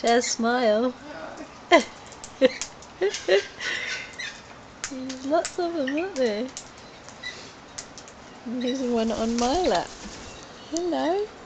Share smile. There's lots of them, aren't there? And here's one on my lap. Hello.